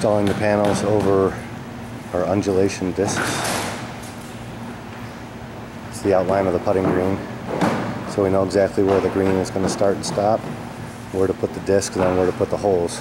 installing the panels over our undulation discs. It's the outline of the putting green. So we know exactly where the green is going to start and stop, where to put the discs, and then where to put the holes.